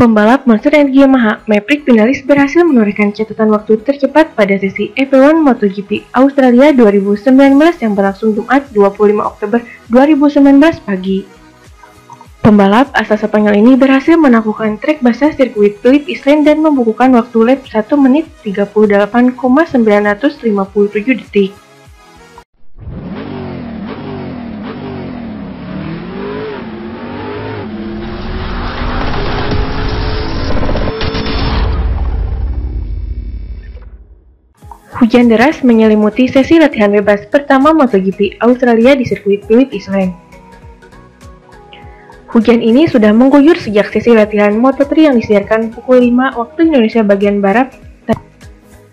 Pembalap Monster Energy Yamaha, Maverick Vinales berhasil menorehkan catatan waktu tercepat pada sesi F1 MotoGP Australia 2019 yang berlangsung Jumat 25 Oktober 2019 pagi. Pembalap asal Spanyol ini berhasil menaklukkan trek basah sirkuit Phillip Island dan membukukan waktu lap 1 menit 38,957 detik. Hujan deras menyelimuti sesi latihan bebas pertama MotoGP Australia di sirkuit Phillip Island. Hujan ini sudah mengguyur sejak sesi latihan Moto3 yang disiarkan pukul 5 waktu Indonesia bagian Barat.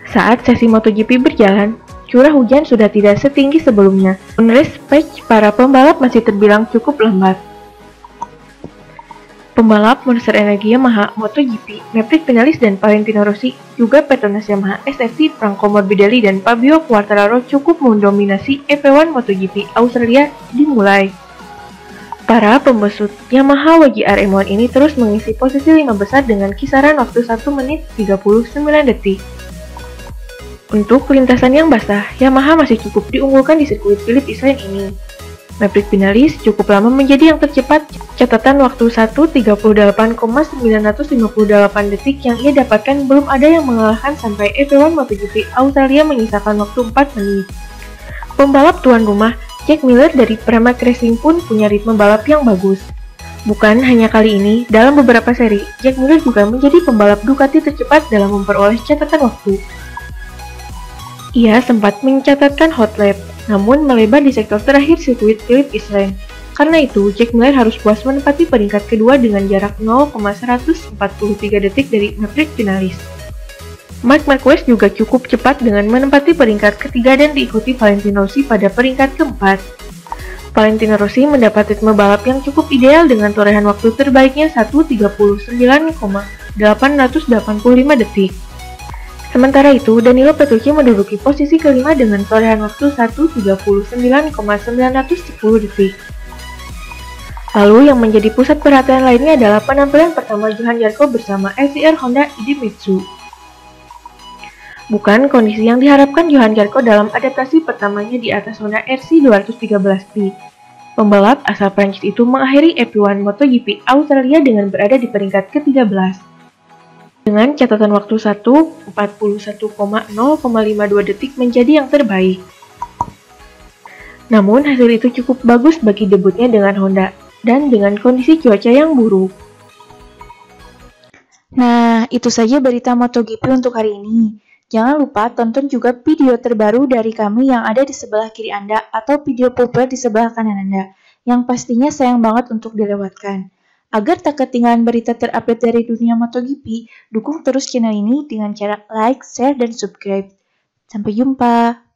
Saat sesi MotoGP berjalan, curah hujan sudah tidak setinggi sebelumnya. Menurut patch para pembalap masih terbilang cukup lambat. Pembalap Monster Energy Yamaha, MotoGP, Maverick Vinales dan Valentino Rossi, juga Petronas Yamaha SFC, Franco Morbidelli dan Fabio Quartararo cukup mendominasi F1 MotoGP Australia dimulai. Para pembesut Yamaha WGR M1 ini terus mengisi posisi lima besar dengan kisaran waktu 1 menit 39 detik. Untuk lintasan yang basah, Yamaha masih cukup diunggulkan di sirkuit Phillip Island ini. Maverick Vinales cukup lama menjadi yang tercepat catatan waktu 1.38,958 detik yang ia dapatkan belum ada yang mengalahkan sampai F1 MotoGP Australia menyisakan waktu 4 menit. Pembalap tuan rumah Jack Miller dari Pramac Racing pun punya ritme balap yang bagus. Bukan hanya kali ini, dalam beberapa seri, Jack Miller juga menjadi pembalap Ducati tercepat dalam memperoleh catatan waktu. Ia sempat mencatatkan hot lap, namun melebar di sektor terakhir sirkuit Phillip Island. Karena itu, Jack Miller harus puas menempati peringkat kedua dengan jarak 0,143 detik dari Maverick Vinales. Mark Marquez juga cukup cepat dengan menempati peringkat ketiga dan diikuti Valentino Rossi pada peringkat keempat. Valentino Rossi mendapat ritme balap yang cukup ideal dengan torehan waktu terbaiknya 1.39,885 detik. Sementara itu, Danilo Petrucci menduduki posisi kelima dengan torehan waktu 1.39,910 detik. Lalu yang menjadi pusat perhatian lainnya adalah penampilan pertama Johan Jarko bersama SCR Honda Idemitsu. Bukan kondisi yang diharapkan Johan Jarko dalam adaptasi pertamanya di atas Honda RC 213P. Pembalap asal Prancis itu mengakhiri F1 MotoGP Australia dengan berada di peringkat ke-13 dengan catatan waktu 1 41,052 detik menjadi yang terbaik. Namun hasil itu cukup bagus bagi debutnya dengan Honda dan dengan kondisi cuaca yang buruk. Nah, itu saja berita MotoGP untuk hari ini. Jangan lupa tonton juga video terbaru dari kami yang ada di sebelah kiri Anda atau video populer di sebelah kanan Anda, yang pastinya sayang banget untuk dilewatkan. Agar tak ketinggalan berita terupdate dari dunia MotoGP, dukung terus channel ini dengan cara like, share, dan subscribe. Sampai jumpa!